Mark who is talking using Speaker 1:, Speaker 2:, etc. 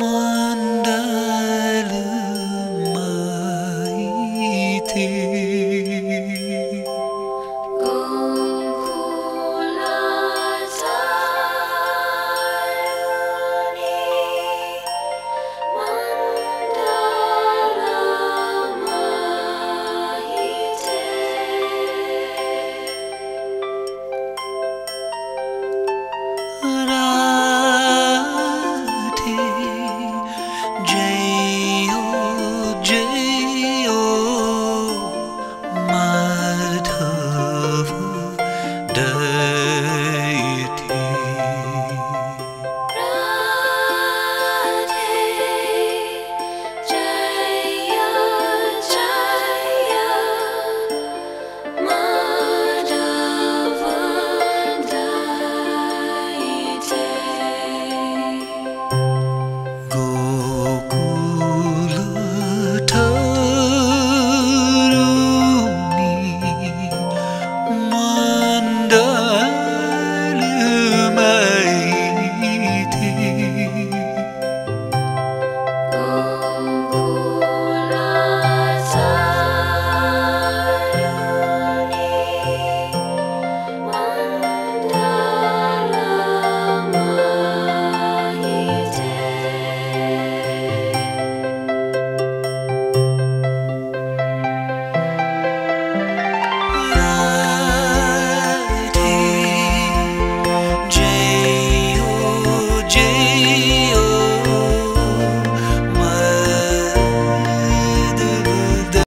Speaker 1: muôn đã lỡ mãi thiên